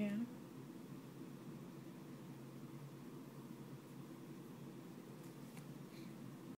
Yeah.